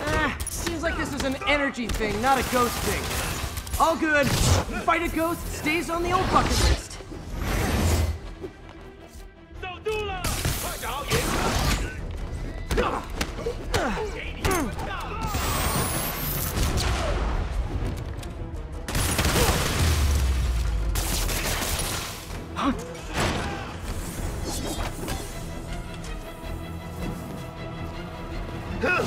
Ah, seems like this is an energy thing, not a ghost thing. All good. Fight a ghost stays on the old bucket list. Huh? Huh?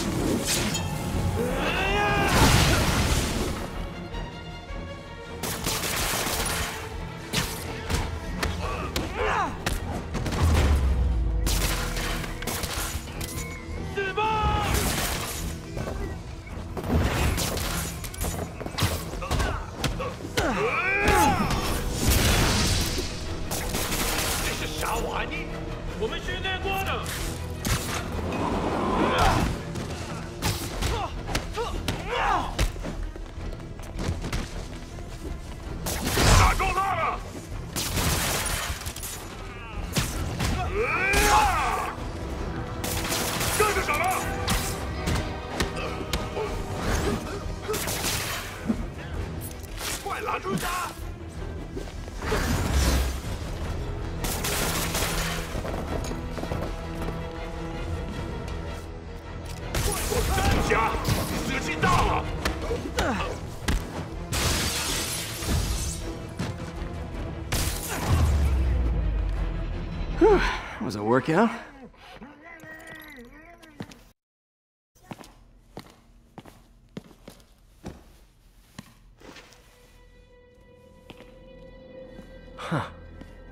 Ajuda! Whew, that was a workout.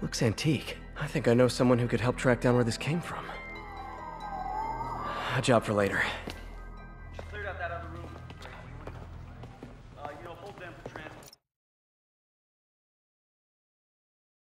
Looks antique. I think I know someone who could help track down where this came from. A job for later.